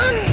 Ugh!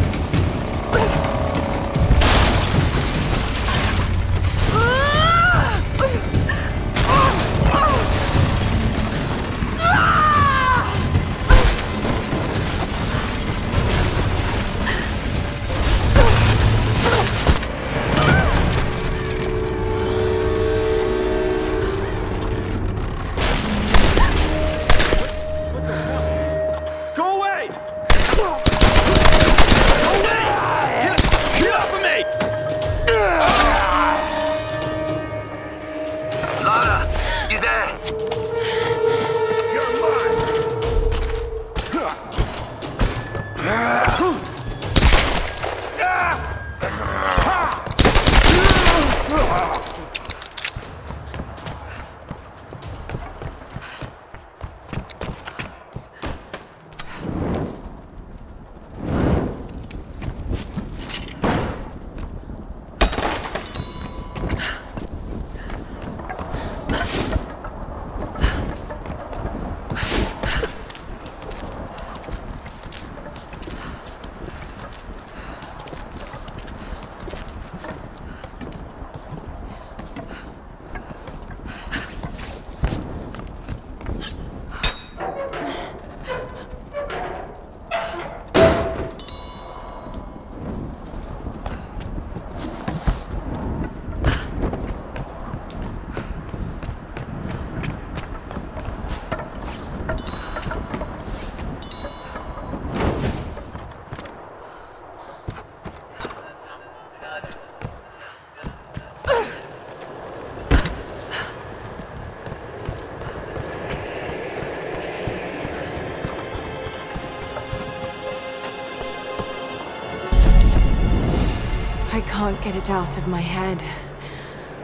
I can't get it out of my head.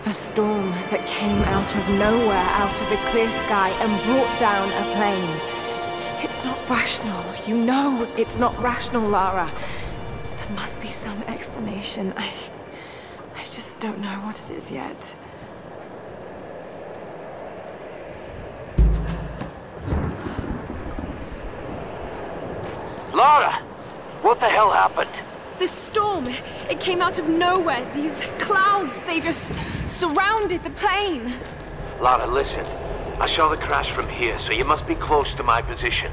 A storm that came out of nowhere, out of a clear sky, and brought down a plane. It's not rational. You know it's not rational, Lara. There must be some explanation. I. I just don't know what it is yet. Lara! What the hell happened? This storm, it came out of nowhere. These clouds, they just surrounded the plane. Lara, listen. I saw the crash from here, so you must be close to my position.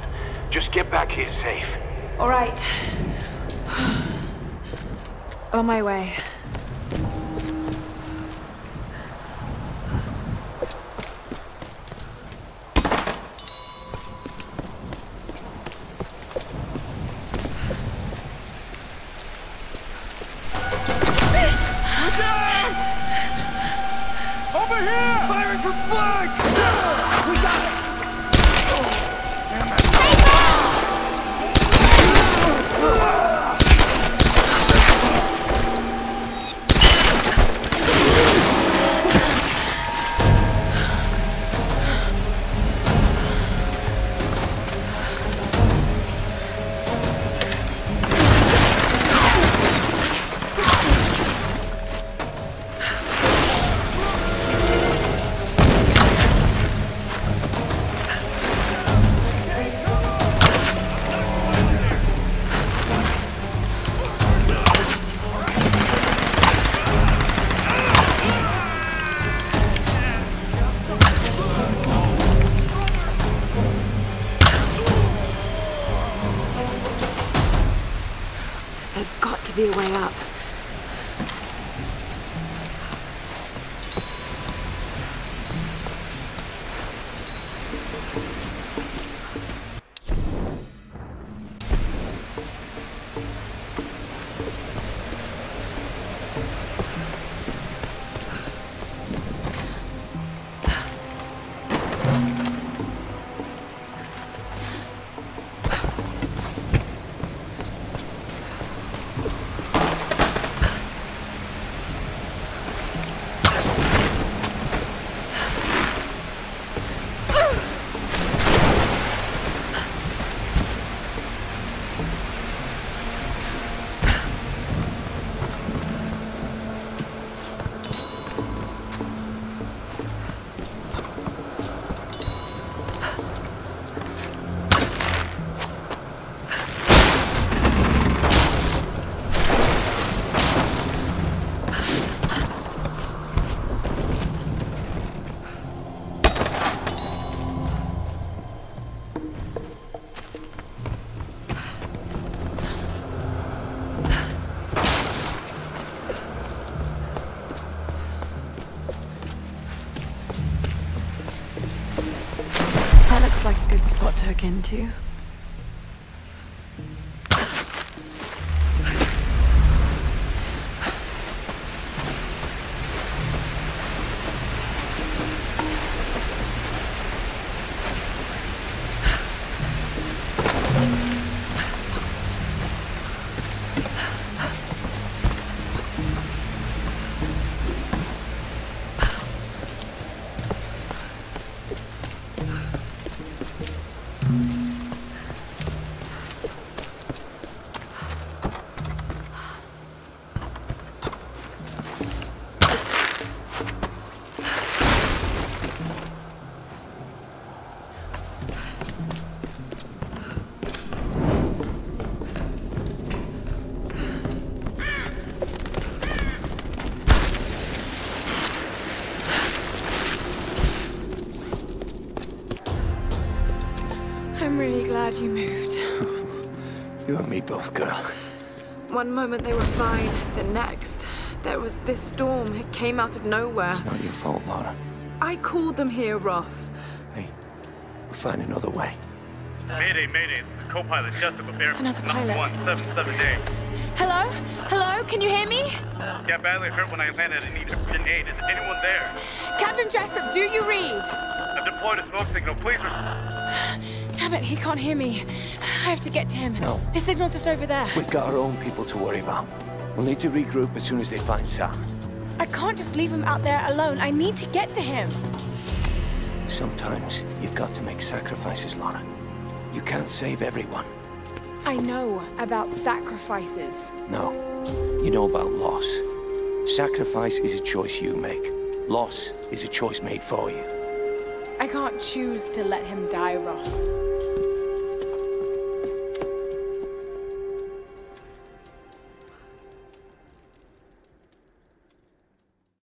Just get back here safe. All right. On my way. Over here! Firing from flank! We be a way up. Like a good spot to hook into. glad you moved. You and me both, girl. One moment they were fine, the next, there was this storm. It came out of nowhere. It's not your fault, Lara. I called them here, Roth. Hey, we'll find another way. Mayday, mayday. This is co-pilot Jessica Bear. Another pilot. 177A. Hello? Hello? Can you hear me? Yeah, badly hurt when I landed and need urgent aid. Is anyone there? Captain Jessup, do you read? I've deployed a smoke signal. Please res- Damn it, he can't hear me. I have to get to him. No. His signal's just over there. We've got our own people to worry about. We'll need to regroup as soon as they find Sam. I can't just leave him out there alone. I need to get to him. Sometimes you've got to make sacrifices, Lara. You can't save everyone. I know about sacrifices. No. You know about loss. Sacrifice is a choice you make. Loss is a choice made for you. I can't choose to let him die, Roth.